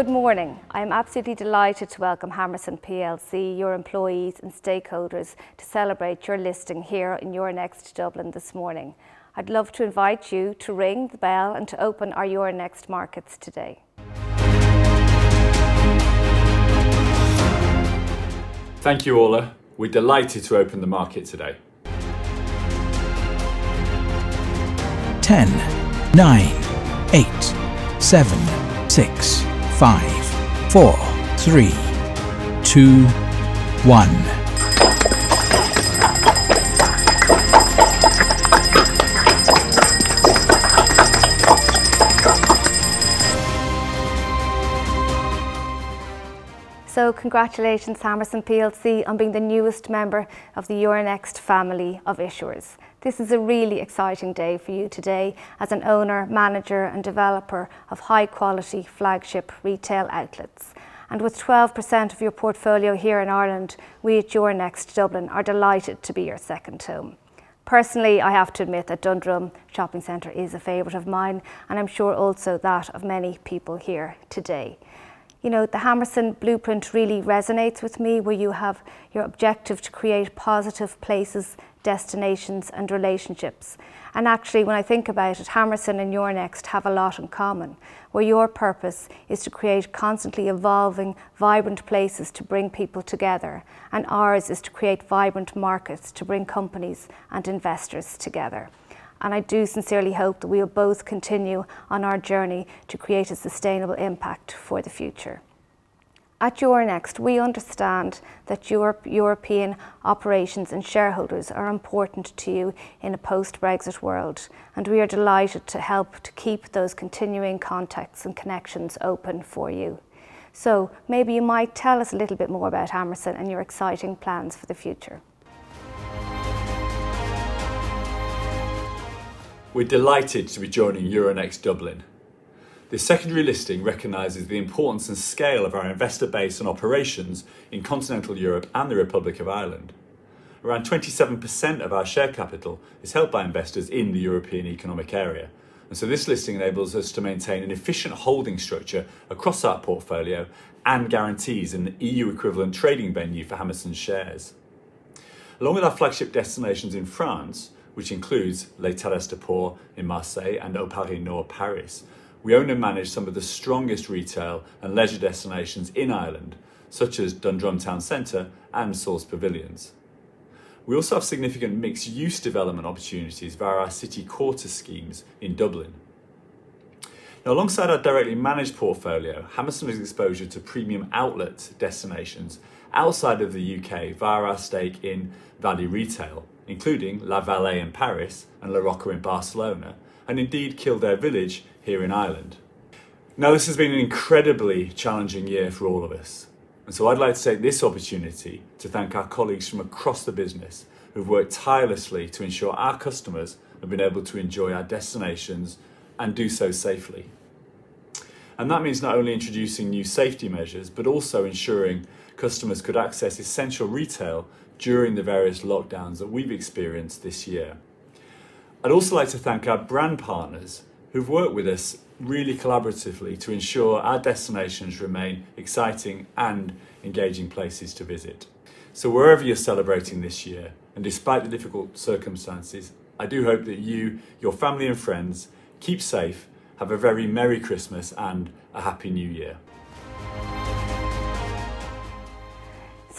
Good morning. I am absolutely delighted to welcome Hammerson plc, your employees and stakeholders to celebrate your listing here in Euronext Dublin this morning. I'd love to invite you to ring the bell and to open our Euronext markets today. Thank you, Orla. We're delighted to open the market today. 10, 9, 8, 7, 6, 5, 4, 3, 2, 1. So congratulations Hammerson plc on being the newest member of the Euronext family of issuers. This is a really exciting day for you today as an owner, manager and developer of high quality flagship retail outlets. And with 12% of your portfolio here in Ireland, we at Euronext Dublin are delighted to be your second home. Personally, I have to admit that Dundrum Shopping Centre is a favourite of mine and I'm sure also that of many people here today you know, the Hammerson blueprint really resonates with me where you have your objective to create positive places, destinations and relationships. And actually, when I think about it, Hammerson and Euronext have a lot in common, where your purpose is to create constantly evolving, vibrant places to bring people together, and ours is to create vibrant markets to bring companies and investors together and I do sincerely hope that we will both continue on our journey to create a sustainable impact for the future. At Euronext, we understand that Europe, European operations and shareholders are important to you in a post-Brexit world, and we are delighted to help to keep those continuing contacts and connections open for you. So maybe you might tell us a little bit more about Hammerson and your exciting plans for the future. We're delighted to be joining Euronext Dublin. This secondary listing recognises the importance and scale of our investor base and operations in continental Europe and the Republic of Ireland. Around 27% of our share capital is held by investors in the European Economic Area, and so this listing enables us to maintain an efficient holding structure across our portfolio and guarantees an EU equivalent trading venue for Hammerson's shares. Along with our flagship destinations in France, which includes Les Terrasses du Port in Marseille and O'Parinor Paris. We own and manage some of the strongest retail and leisure destinations in Ireland, such as Dundrum Town Centre and Swords Pavilions. We also have significant mixed-use development opportunities via our city quarter schemes in Dublin. Now, alongside our directly managed portfolio, Hammerson has exposure to premium outlet destinations outside of the UK via our stake in Value Retail, including La Vallée in Paris and La Roca in Barcelona, and indeed Kildare Village here in Ireland. Now, this has been an incredibly challenging year for all of us. And so I'd like to take this opportunity to thank our colleagues from across the business who've worked tirelessly to ensure our customers have been able to enjoy our destinations and do so safely. And that means not only introducing new safety measures, but also ensuring customers could access essential retail during the various lockdowns that we've experienced this year. I'd also like to thank our brand partners who've worked with us really collaboratively to ensure our destinations remain exciting and engaging places to visit. So wherever you're celebrating this year, and despite the difficult circumstances, I do hope that you, your family and friends keep safe, have a very Merry Christmas and a Happy New Year.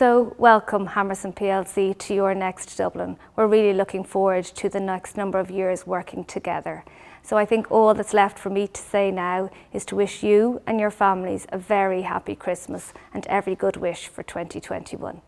So welcome Hammerson plc to Euronext Dublin. We're really looking forward to the next number of years working together. So I think all that's left for me to say now is to wish you and your families a very happy Christmas and every good wish for 2021.